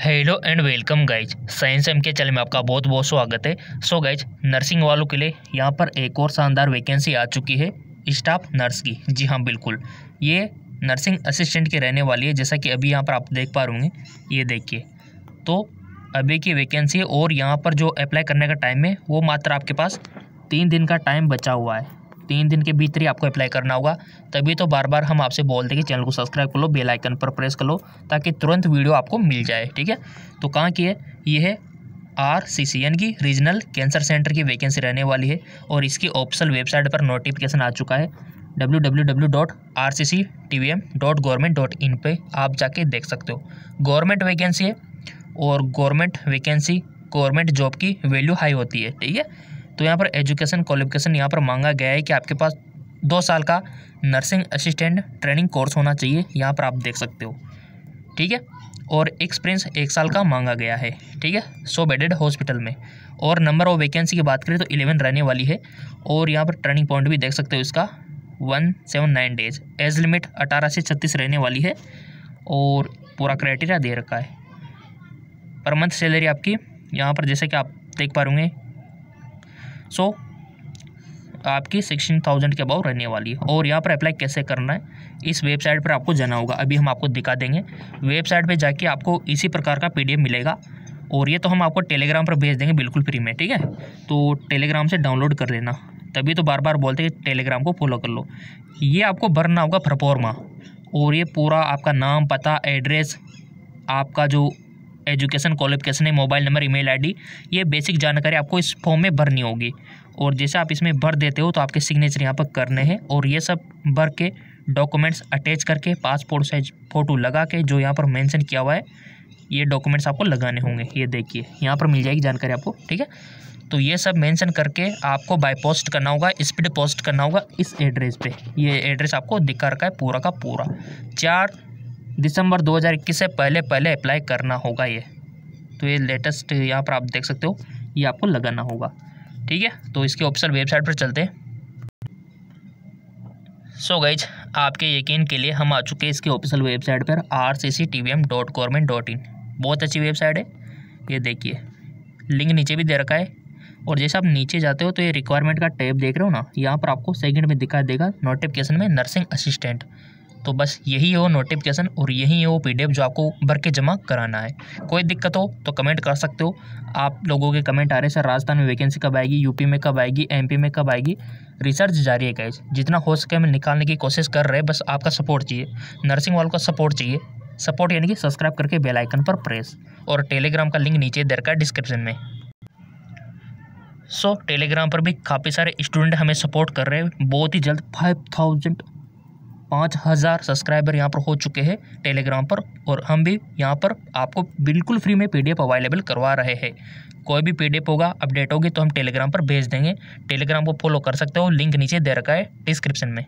Hello and welcome guys. Science M K channel में आपका बहुत बहुत स्वागत है। सो गाइज़, नर्सिंग वालों के लिए यहाँ पर एक और शानदार वैकेंसी आ चुकी है, स्टाफ नर्स की। जी हाँ बिल्कुल। ये नर्सिंग असिस्टेंट की रहने वाली है, जैसा कि अभी यहाँ पर आप देख पा होंगे, ये देखिए। तो अभी की वैकेंसी है और यहाँ पर जो अप्लाई करने का टाइम है, वो मात्र आपके पास तीन दिन का टाइम बचा हुआ है। तीन दिन के भीतर ही आपको अप्लाई करना होगा। तभी तो बार बार हम आपसे बोलते हैं कि चैनल को सब्सक्राइब कर लो बेल आइकन पर प्रेस कर लो, ताकि तुरंत वीडियो आपको मिल जाए, ठीक है? तो कहाँ की है? ये है आर सी सी एन की रीजनल कैंसर सेंटर की वैकेंसी रहने वाली है, और इसकी ऑप्शनल वेबसाइट पर नोटिफिकेशन आ चुका है। W W W dot R C C T V M dot government dot in पर आप जाके देख सकते हो। गवर्नमेंट वैकेंसी है, और गवर्नमेंट वैकेंसी गवर्नमेंट जॉब की वैल्यू हाई होती है, ठीक है? तो यहाँ पर एजुकेशन क्वालिफिकेशन यहाँ पर मांगा गया है कि आपके पास दो साल का नर्सिंग असिस्टेंट ट्रेनिंग कोर्स होना चाहिए। यहाँ पर आप देख सकते हो। ठीक है? और एक्सपीरियंस एक साल का मांगा गया है। ठीक है? सो बेडेड हॉस्पिटल में। और नंबर ऑफ़ वैकेंसी की बात करें तो इलेवन रहने वाली है। और यहाँ पर ट्रेनिंग पॉइंट भी देख सकते हो इसका। One seven nine days age limit अठारह से छत्तीस रहने वाली है। और पूरा क्राइटेरिया दे रखा है। पर मंथ सैलरी आपकी यहाँ पर जैसे कि आप देख पा रहे सो आपकी सिक्सटीन थाउज़ेंड के अबाउ रहने वाली है। और यहाँ पर अप्लाई कैसे करना है? इस वेबसाइट पर आपको जाना होगा। अभी हम आपको दिखा देंगे। वेबसाइट पर जाके आपको इसी प्रकार का पीडीएफ मिलेगा। और ये तो हम आपको टेलीग्राम पर भेज देंगे बिल्कुल फ्री में, ठीक है? तो टेलीग्राम से डाउनलोड कर लेना। तभी तो बार बार बोलते हैं टेलीग्राम को फॉलो कर लो। ये आपको भरना होगा प्रफॉर्मा और ये पूरा आपका नाम, पता एड्रेस आपका जो एजुकेशन क्वालिफिकेशन है मोबाइल नंबर, ईमेल आईडी, ये बेसिक जानकारी आपको इस फॉर्म में भरनी होगी। और जैसे आप इसमें भर देते हो तो आपके सिग्नेचर यहाँ पर करने हैं। और ये सब भर के डॉक्यूमेंट्स अटैच करके पासपोर्ट साइज़ फ़ोटो लगा के, जो यहाँ पर मेंशन किया हुआ है, ये डॉक्यूमेंट्स आपको लगाने होंगे। ये देखिए, यहाँ पर मिल जाएगी जानकारी आपको, ठीक है? तो ये सब मेंशन करके आपको बाय पोस्ट करना होगा स्पीड पोस्ट करना होगा इस एड्रेस पे। ये एड्रेस आपको दिखा रखा है पूरा का पूरा। चार दिसंबर 2021 से पहले पहले अप्लाई करना होगा ये। तो ये लेटेस्ट यहाँ पर आप देख सकते हो, ये आपको लगाना होगा। ठीक है? तो इसके ऑफिशियल वेबसाइट पर चलते हैं। सो so गाइज़ आपके यकीन के लिए हम आ चुके हैं इसके ऑफिशियल वेबसाइट पर R C C T V M dot government dot in बहुत अच्छी वेबसाइट है। ये देखिए लिंक नीचे भी दे रखा है। और जैसे आप नीचे जाते हो तो ये रिक्वायरमेंट का टैब देख रहे हो ना, यहाँ पर आपको सेकंड में दिखाई देगा नोटिफिकेशन में नर्सिंग असिस्टेंट तो बस यही हो नोटिफिकेशन और यही है पीडीएफ जो आपको भर के जमा कराना है। कोई दिक्कत हो तो कमेंट कर सकते हो। आप लोगों के कमेंट आ रहे हैं सर राजस्थान में वैकेंसी कब आएगी? यूपी में कब आएगी? एमपी में कब आएगी? रिसर्च जारी है गाइज़ जितना हो सके हम निकालने की कोशिश कर रहे हैं। बस आपका सपोर्ट चाहिए। नर्सिंग वालों का सपोर्ट चाहिए। सपोर्ट यानी कि सब्सक्राइब करके बेल आइकन पर प्रेस और टेलीग्राम का लिंक नीचे दे रखा है डिस्क्रिप्शन में। सो so, टेलीग्राम पर भी काफ़ी सारे स्टूडेंट हमें सपोर्ट कर रहे हैं। बहुत ही जल्द फाइव थाउज़ेंड पाँच हज़ार सब्सक्राइबर यहाँ पर हो चुके हैं टेलीग्राम पर और हम भी यहाँ पर आपको बिल्कुल फ्री में पीडीएफ अवेलेबल करवा रहे हैं। कोई भी पीडीएफ होगा, अपडेट होगी तो हम टेलीग्राम पर भेज देंगे। टेलीग्राम को फॉलो कर सकते हो, लिंक नीचे दे रखा है डिस्क्रिप्शन में।